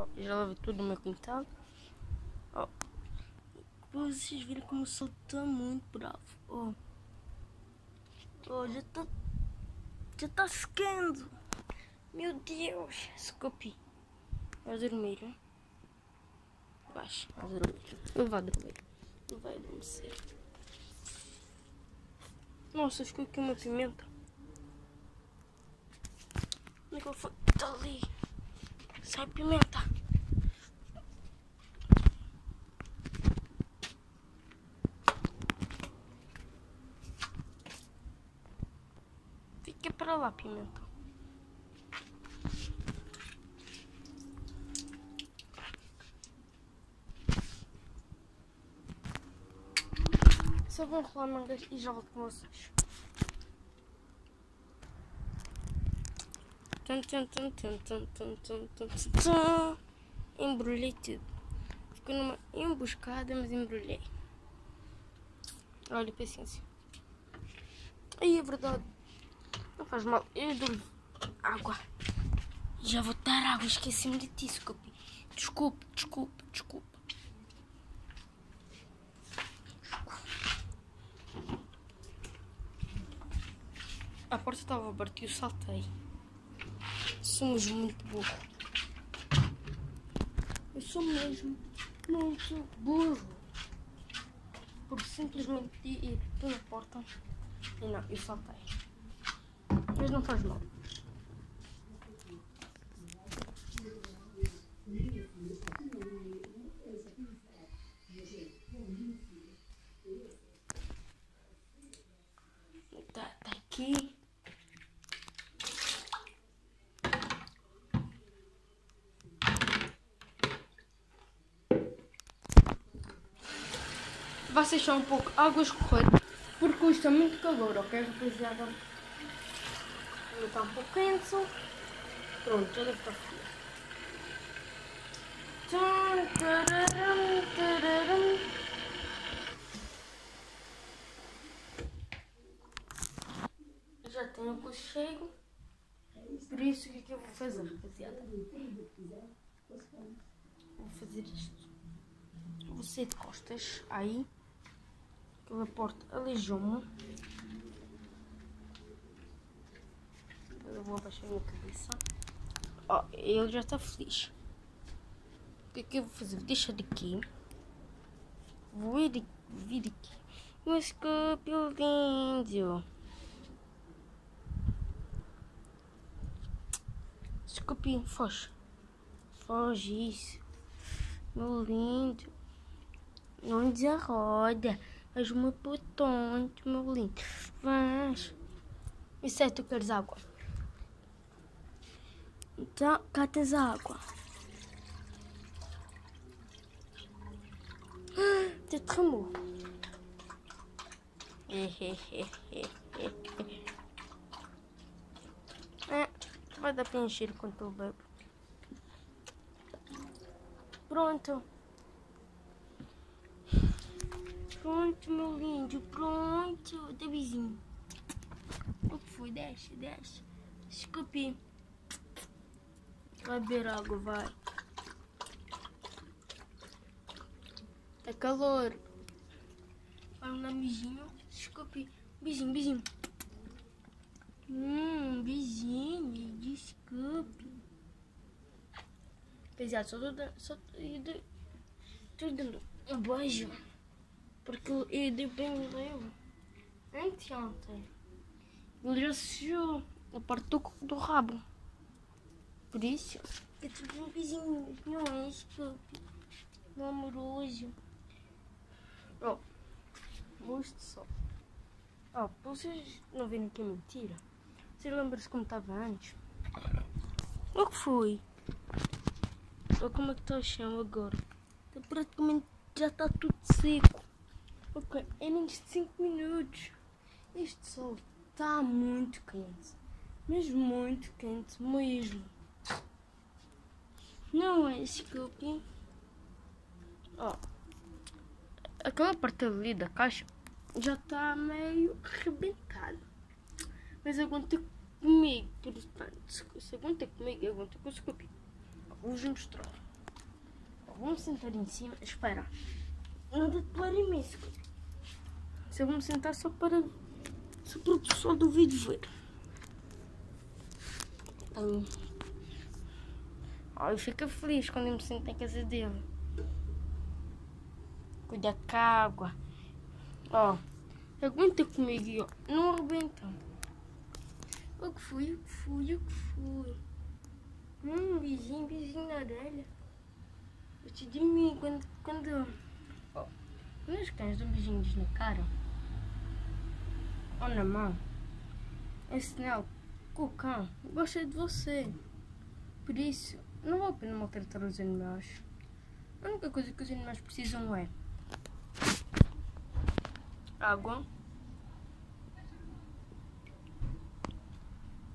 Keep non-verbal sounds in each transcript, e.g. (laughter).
Ó, já lavei tudo no meu quintal. Ó. Vocês viram como o sol tá muito bravo. Ó. Ó, já tá. Já tá secando. Meu Deus. Vai dormir, né? Baixa, dormir. Não vai dormir. Não vai adormecer. Nossa, ficou aqui uma pimenta. Onde é que eu fui? Tá ali. Sai pimenta. Fica pra lá, pimenta. Só vou enrolar mangas e já volto com vocês. Tum, tum, tum, tum, tum, tum, tum, tum, tum. Embrulhei tudo. Ficou numa emboscada, mas embrulhei. Olha, paciência. Aí é verdade. Não faz mal. Eu dou água. Já vou dar água. Esqueci-me de ti, Scoopy. Desculpa, desculpa, desculpa. A porta estava aberta e eu saltei. Somos muito burro. Eu sou mesmo muito burro. Por simplesmente ir pela porta. E não, eu saltei. Mas não faz mal. Tá, tá aqui. Vai deixar um pouco água escorrer porque custa muito calor, ok, rapaziada? Ainda está um pouco quente. Pronto, já deve estar frio. Já tenho o cochego. Por isso, o que, é que eu vou fazer, rapaziada? Vou fazer isto. Ser de costas. Aí. Aquela porta aleijou-me. Eu vou abaixar a minha cabeça. Ó, ele já está feliz. O que é que eu vou fazer? Vou deixar daqui. Vou vir, vir aqui. Um lindo. Escopinho, foge. Foge isso. Meu lindo. Não desarroda. Faz uma potente, meu lindo. Vais. Isso é, tu queres água? Então, cá tens água. (gasps) Te tremou. (laughs) É, vai dar para encher quando eu bebo. Pronto. Pronto, meu lindo. Pronto. Dá vizinho. O que foi? Desce, desce. Escupi. Vai beber água, vai. Tá calor. Vai um mijinho. Escupi. Beijinho, beijinho. Hum, beijinho. Desculpe. Pesado, só tô dando. Só tô, tô dando um beijo. Porque eu bem leu. Anteontem. Ele já sujou a parte do, do rabo. Por isso, eu tive um é desculpe. Meu amoroso. Ó, oh, isto só. Ó, oh, vocês não verem que é mentira? Vocês lembram-se como estava antes? O que foi? Olha como é que está o chão agora. Está praticamente já está tudo seco. Ok, em menos de 5 minutos. Este sol está muito quente. Mas muito quente mesmo. Não é, Scoopy? Ó, aquela parte ali da caixa já está meio arrebentada. Mas aguenta comigo, portanto, se aguenta comigo, aguenta com o Scoopy. Vou-vos mostrar. vamos sentar em cima. Espera. Nada de pular imenso. Se eu vou me sentar só para. Só para o pessoal do vídeo ver. Então, ó, eu fico feliz quando eu me sento na casa dele. Cuida com a água. Ó, aguenta comigo, ó. Não arrebenta. O que fui, o que fui, o que fui. Hum, beijinho, beijinho na orelha. Gostei de mim quando. quando... os cães dão beijinhos na cara ou na mão, é sinal que o cão gosta de você. Por isso, não vale a pena maltratar os animais. A única coisa que os animais precisam é água,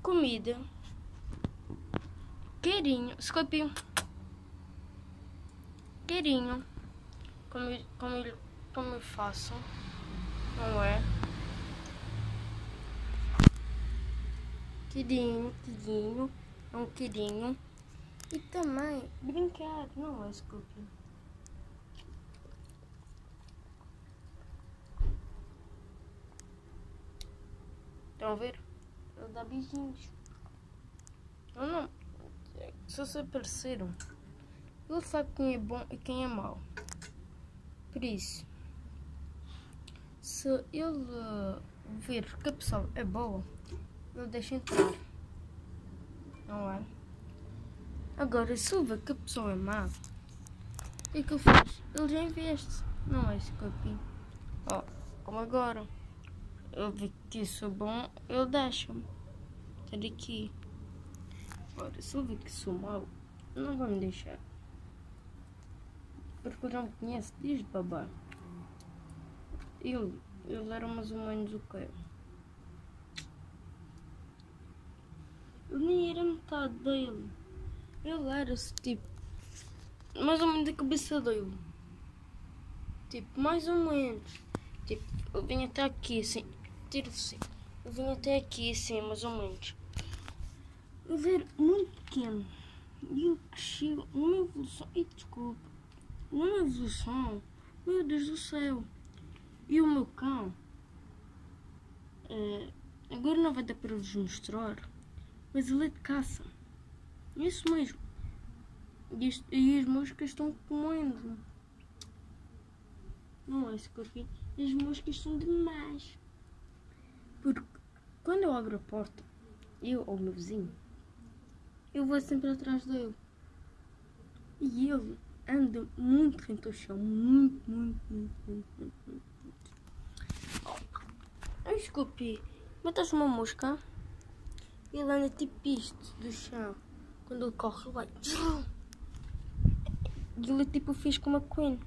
comida Queirinho, escorpião. Queirinho. Como, como, como eu faço. Não é? Queirinho, queirinho. É um queirinho. E também brincar. Não é, escorpião. Estão ver? Ele dá beijinhos. Não, não se você parceiro, ele sabe quem é bom e quem é mau. Por isso, se ele uh, ver que a pessoa é boa, ele deixa entrar. Não é? Agora, se ele ver que a pessoa é má, o que é faz? Ele já investe. Não é esse capim. Ó, como agora. Ele vê que é bom, ele deixa-me. Estar aqui. Ora, se eu ver que sou mau, não vai me deixar. Porque ele já me conhece desde babá. Ele, ele era mais ou menos o que Ele nem era metade dele. Ele era-se tipo. Mais ou menos a cabeça dele. Tipo, mais ou menos. Tipo, eu vim até aqui assim. Tiro assim. Eu vim até aqui assim, mais ou menos eu era muito pequeno e eu cresci numa evolução. E desculpa, numa evolução, meu Deus do céu. E o meu cão, é, agora não vai dar para vos mostrar, mas ele é de caça. Isso mesmo. E, este, e as moscas estão comendo. Não é esse corpinho. As moscas são demais. Porque quando eu abro a porta, eu ou o meu vizinho, eu vou sempre atrás dele. E ele anda muito rente ao chão. Muito, muito, muito, muito, muito, muito. Oh, desculpe, mataste uma mosca? Ele anda tipo isto do chão. Quando ele corre, vai. E ele tipo fez com uma Queen.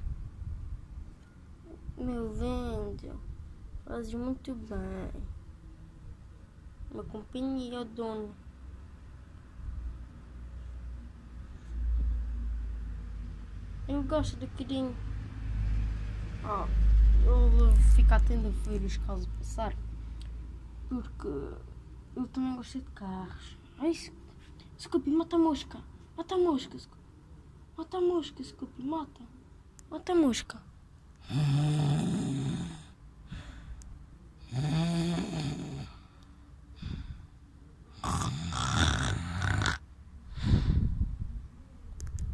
Meu vendo, fazes muito bem. Uma companhia ao dono. Eu gosto do queridinho. Ó, oh, eu vou ficar ver os carros passar. Porque eu também gosto de carros. Ai, Scoopy, mata a mosca. Mata a mosca, Scoopy. Mata a mosca, Scoopy, mata. Mata a mosca.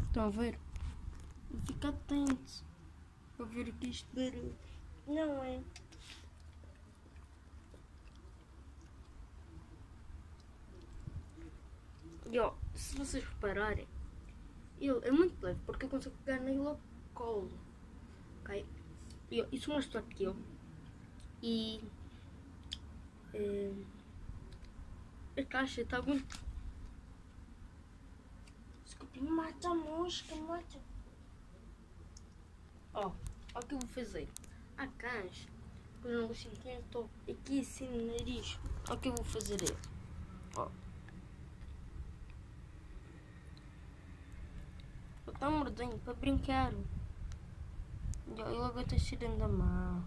Estão a ver? Fica atento para ver aqui este barulho. Não é? E ó, se vocês repararem, ele é muito leve porque eu consigo pegar nele ao colo. Ok? E ó, isso mostra aqui, ó. E. É, a caixa está muito. Desculpe, mata a mosca, mata. Ó, ó o que eu vou fazer. A quando eu não sentir, estou aqui assim no nariz. Ó o que eu vou fazer é. Ó. Dar um mordinho para brincar. E ó, ele agora está cheirando a mão.